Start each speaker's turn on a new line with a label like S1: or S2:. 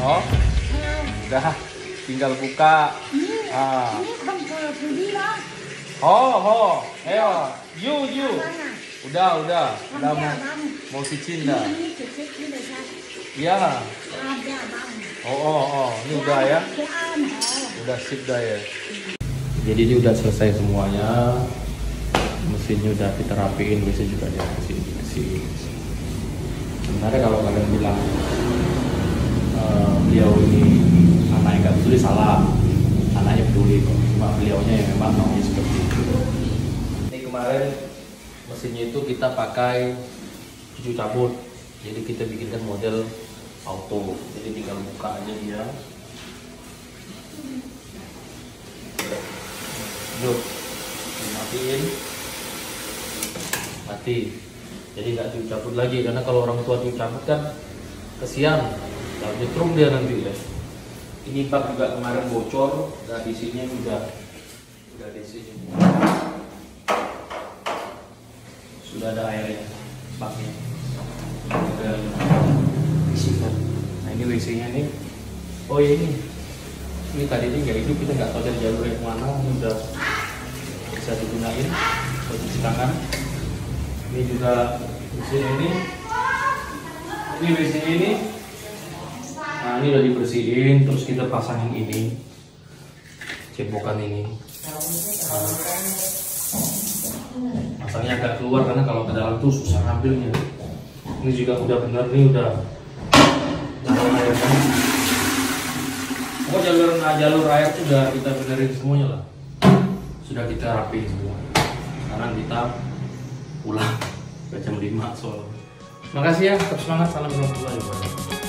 S1: Oh, udah. Tinggal buka.
S2: Ini,
S1: Ah. Oh, oh. Ayo, you, you. Udah, udah. Udah mau, mau dah.
S2: Dạ vâng.
S1: Oh, oh, oh. Ini udah ya. Udah sip dah ya. Jadi ini udah selesai semuanya. Mesinnya udah kita rapiin, WC juga dia kasih kasih. Sebenarnya kalau kalian bilang beliau ini anaknya nggak peduli salah, anaknya peduli kok. Cuma beliaunya yang memang maunya seperti itu. Ini kemarin mesinnya itu kita pakai cucu cabut. Jadi kita bikinkan model auto. Jadi tinggal buka aja dia. Yuk, matiin, mati. Jadi nggak cuci cabut lagi karena kalau orang tua cuci cabut kan kesian, nggak nyetrum dia nanti ya. Ini bak juga kemarin bocor, di sini udah udah di sini. Sudah ada airnya, baknya. Udah isikan. Nah ini WC-nya nih. Oh ya ini ini tadi ini nggak hidup kita nggak tahu dari jalur yang mana ini udah bisa digunain buat cuci tangan ini juga mesin ini ini WC ini nah ini udah dibersihin terus kita pasangin ini cebokan ini Nah, masangnya agak keluar karena kalau ke dalam tuh susah ngambilnya ini juga udah bener nih udah nahan airnya Pokoknya jalur nah, jalur air sudah kita benerin semuanya lah. Sudah kita rapiin semua. Sekarang kita pulang ke jam 5 soalnya. Makasih ya, tetap semangat. Salam warahmatullahi wabarakatuh.